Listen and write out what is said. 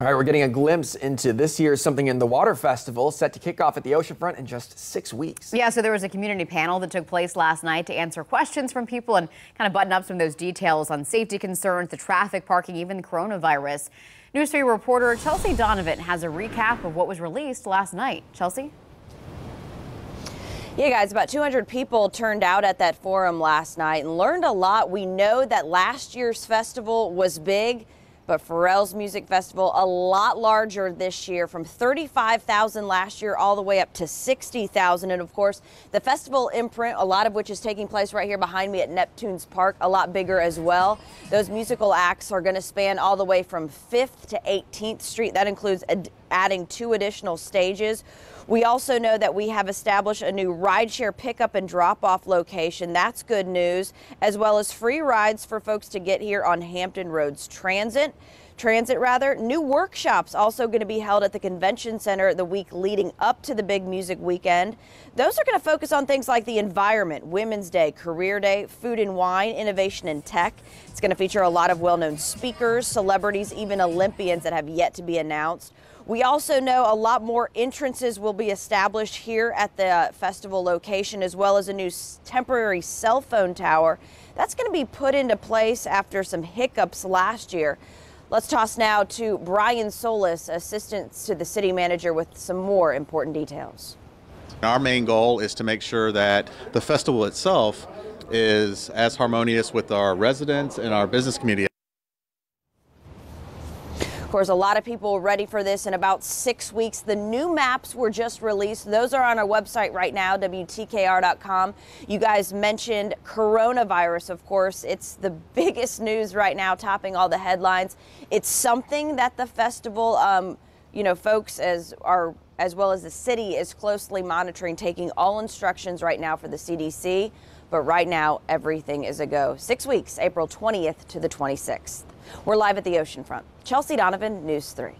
All right, we're getting a glimpse into this year's Something in the Water Festival set to kick off at the oceanfront in just six weeks. Yeah, so there was a community panel that took place last night to answer questions from people and kind of button up some of those details on safety concerns, the traffic, parking, even the coronavirus. News 3 reporter Chelsea Donovan has a recap of what was released last night. Chelsea? Yeah, guys, about 200 people turned out at that forum last night and learned a lot. We know that last year's festival was big. But Pharrell's Music Festival, a lot larger this year, from 35,000 last year all the way up to 60,000. And of course, the festival imprint, a lot of which is taking place right here behind me at Neptune's Park, a lot bigger as well. Those musical acts are going to span all the way from 5th to 18th Street. That includes adding two additional stages. We also know that we have established a new rideshare pickup and drop off location. That's good news, as well as free rides for folks to get here on Hampton Roads Transit. Transit, rather. New workshops also going to be held at the convention center the week leading up to the big music weekend. Those are going to focus on things like the environment, Women's Day, Career Day, food and wine, innovation and tech. It's going to feature a lot of well known speakers, celebrities, even Olympians that have yet to be announced. We also know a lot more entrances will be established here at the festival location, as well as a new temporary cell phone tower. That's going to be put into place after some hiccups last year. Let's toss now to Brian Solis, assistant to the city manager, with some more important details. Our main goal is to make sure that the festival itself is as harmonious with our residents and our business community course, a lot of people ready for this in about six weeks. The new maps were just released. Those are on our website right now, WTKR.com. You guys mentioned coronavirus, of course. It's the biggest news right now, topping all the headlines. It's something that the festival, um, you know, folks as are as well as the city is closely monitoring, taking all instructions right now for the CDC. But right now, everything is a go. Six weeks, April 20th to the 26th. We're live at the oceanfront. Chelsea Donovan, News 3.